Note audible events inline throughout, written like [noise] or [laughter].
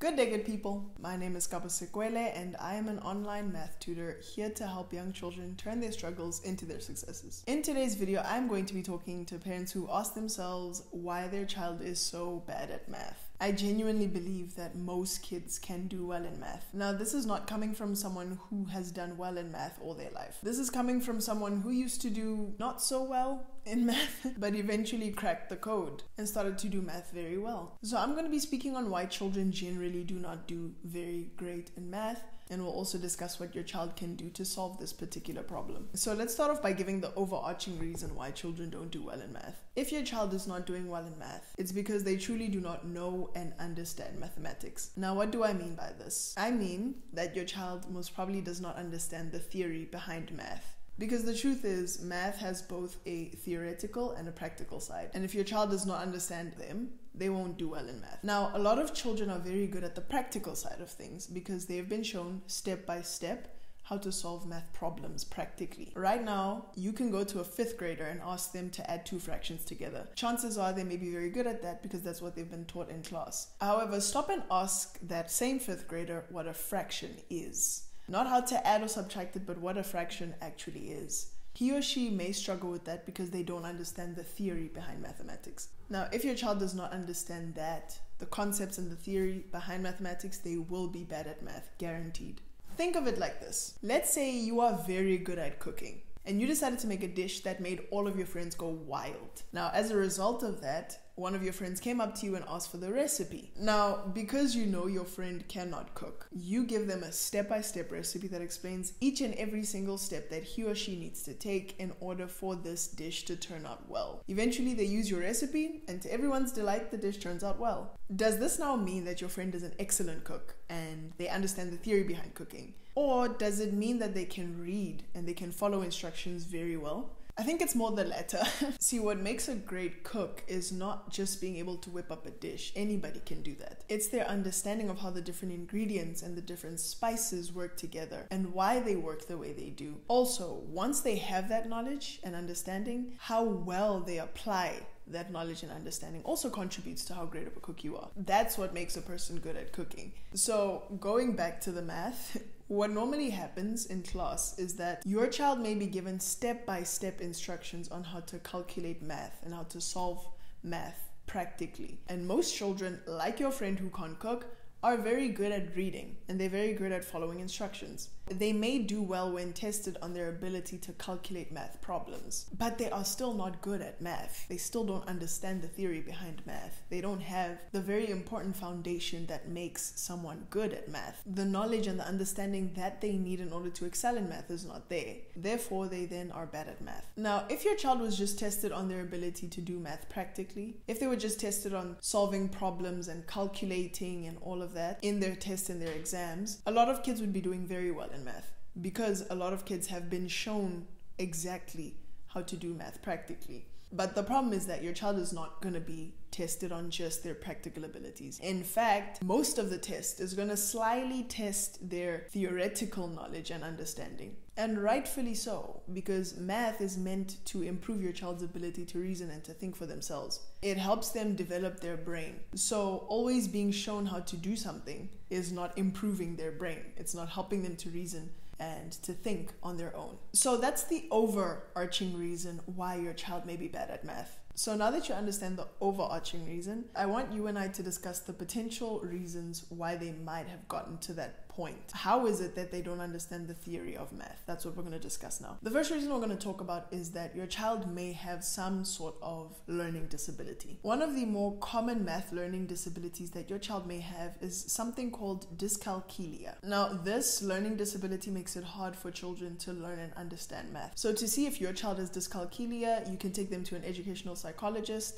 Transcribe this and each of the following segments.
Good day, good people. My name is Kabo Sekoele, and I am an online math tutor here to help young children turn their struggles into their successes. In today's video, I'm going to be talking to parents who ask themselves why their child is so bad at math. I genuinely believe that most kids can do well in math. Now, this is not coming from someone who has done well in math all their life. This is coming from someone who used to do not so well in [laughs] math, but eventually cracked the code and started to do math very well. So, I'm going to be speaking on why children generally do not do very great in math and we'll also discuss what your child can do to solve this particular problem. So let's start off by giving the overarching reason why children don't do well in math. If your child is not doing well in math, it's because they truly do not know and understand mathematics. Now, what do I mean by this? I mean that your child most probably does not understand the theory behind math. Because the truth is, math has both a theoretical and a practical side. And if your child does not understand them, they won't do well in math. Now, a lot of children are very good at the practical side of things because they've been shown step by step how to solve math problems practically. Right now, you can go to a fifth grader and ask them to add two fractions together. Chances are they may be very good at that because that's what they've been taught in class. However, stop and ask that same fifth grader what a fraction is. Not how to add or subtract it, but what a fraction actually is. He or she may struggle with that because they don't understand the theory behind mathematics. Now, if your child does not understand that, the concepts and the theory behind mathematics, they will be bad at math, guaranteed. Think of it like this let's say you are very good at cooking and you decided to make a dish that made all of your friends go wild. Now, as a result of that, one of your friends came up to you and asked for the recipe. Now, because you know your friend cannot cook, you give them a step by step recipe that explains each and every single step that he or she needs to take in order for this dish to turn out well. Eventually, they use your recipe, and to everyone's delight, the dish turns out well. Does this now mean that your friend is an excellent cook and they understand the theory behind cooking? Or does it mean that they can read and they can follow instructions very well? I think it's more the latter. [laughs] See, what makes a great cook is not just being able to whip up a dish. Anybody can do that. It's their understanding of how the different ingredients and the different spices work together and why they work the way they do. Also, once they have that knowledge and understanding, how well they apply that knowledge and understanding also contributes to how great of a cook you are. That's what makes a person good at cooking. So, going back to the math, [laughs] what normally happens in class is that your child may be given step by step instructions on how to calculate math and how to solve math practically. And most children, like your friend who can't cook, are very good at reading and they're very good at following instructions. They may do well when tested on their ability to calculate math problems, but they are still not good at math. They still don't understand the theory behind math. They don't have the very important foundation that makes someone good at math. The knowledge and the understanding that they need in order to excel in math is not there. Therefore, they then are bad at math. Now, if your child was just tested on their ability to do math practically, if they were just tested on solving problems and calculating and all of that in their tests and their exams, a lot of kids would be doing very well in math because a lot of kids have been shown exactly how to do math practically. But the problem is that your child is not going to be tested on just their practical abilities. In fact, most of the test is going to slyly test their theoretical knowledge and understanding. And rightfully so, because math is meant to improve your child's ability to reason and to think for themselves. It helps them develop their brain. So, always being shown how to do something is not improving their brain, it's not helping them to reason and to think on their own. So that's the overarching reason why your child may be bad at math. So now that you understand the overarching reason, I want you and I to discuss the potential reasons why they might have gotten to that point. How is it that they don't understand the theory of math? That's what we're going to discuss now. The first reason we're going to talk about is that your child may have some sort of learning disability. One of the more common math learning disabilities that your child may have is something called dyscalculia. Now, this learning disability makes it hard for children to learn and understand math. So, to see if your child has dyscalculia, you can take them to an educational psychologist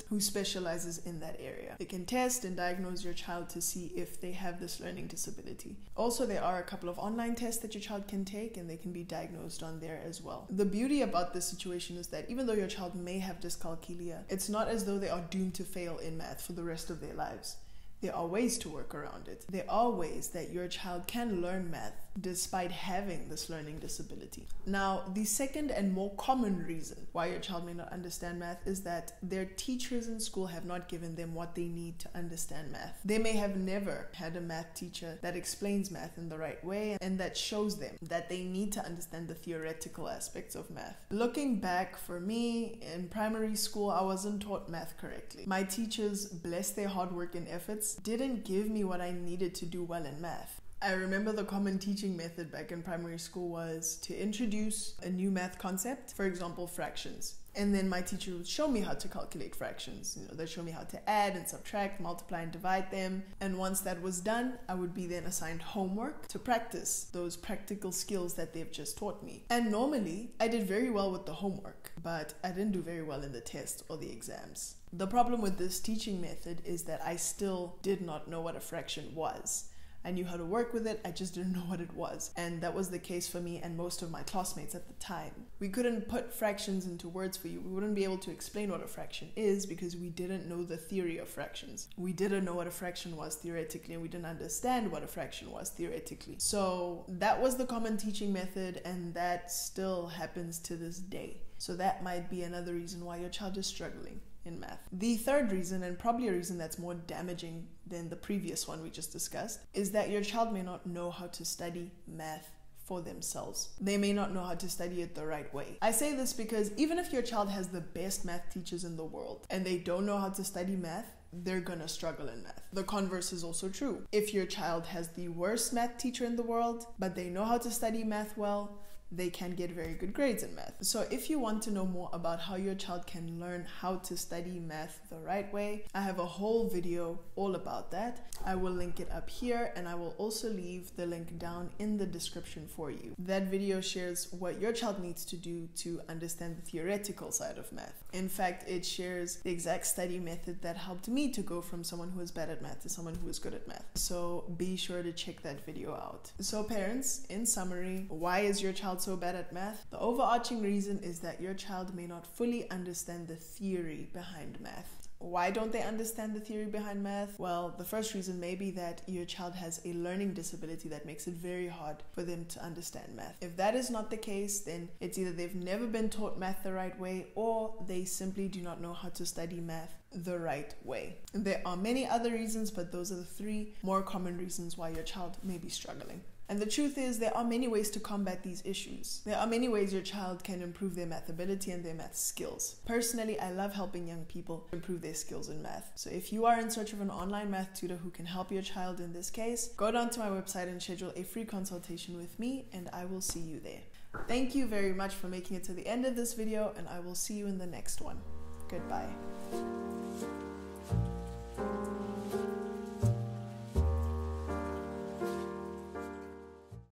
who specializes in that area. They can test and diagnose your child to see if they have this learning disability. Also, there are a couple of online tests that your child can take and they can be diagnosed on there as well. The beauty about this situation is that even though your child may have dyscalculia, it's not as though they are doomed to fail in math for the rest of their lives There are ways to work around it. There are ways that your child can learn math despite having this learning disability. Now, the second and more common reason why your child may not understand math is that their teachers in school have not given them what they need to understand math. They may have never had a math teacher that explains math in the right way and that shows them that they need to understand the theoretical aspects of math. Looking back for me in primary school, I wasn't taught math correctly. My teachers, bless their hard work and efforts, didn't give me what I needed to do well in math. I remember the common teaching method back in primary school was to introduce a new math concept, for example, fractions. And then my teacher would show me how to calculate fractions. You know, they'd show me how to add and subtract, multiply and divide them. And once that was done, I would be then assigned homework to practice those practical skills that they've just taught me. And normally, I did very well with the homework, but I didn't do very well in the test or the exams. The problem with this teaching method is that I still did not know what a fraction was. I knew how to work with it, I just didn't [laughs] know what it was. And that was the case for me and most of my classmates at the time. We couldn't put fractions into words for you. We wouldn't be able to explain what a fraction is because we didn't know the theory of fractions. We didn't know what a fraction was theoretically, and we didn't understand what a fraction was theoretically. So that was the common teaching method, and that still happens to this day. So that might be another reason why your child is struggling in math. The third reason, and probably a reason that's more damaging than the previous one we just discussed, is that your child may not know how to study math for themselves. They may not know how to study it the right way. I say this because even if your child has the best math teachers in the world and they don't know how to study math, they're gonna struggle in math. The converse is also true. If your child has the worst math teacher in the world, but they know how to study math well, they can get very good grades in math. So, if you want to know more about how your child can learn how to study math the right way, I have a whole video all about that. I will link it up here and I will also leave the link down in the description for you. That video shares what your child needs to do to understand the theoretical side of math. In fact, it shares the exact study method that helped me to go from someone who is bad at math to someone who is good at math. So, be sure to check that video out. So, parents, in summary, why is your child so bad at math? The overarching reason is that your child may not fully understand the theory behind math. Why don't they understand the theory behind math? Well, the first reason may be that your child has a learning disability that makes it very hard for them to understand math. If that is not the case, then it's either they've never been taught math the right way or they simply do not know how to study math the right way. There are many other reasons, but those are the three more common reasons why your child may be struggling. And the truth is, there are many ways to combat these issues. There are many ways your child can improve their math ability and their math skills. Personally, I love helping young people improve their skills in math. So if you are in search of an online math tutor who can help your child in this case, go down to my website and schedule a free consultation with me, and I will see you there. Thank you very much for making it to the end of this video, and I will see you in the next one. Goodbye.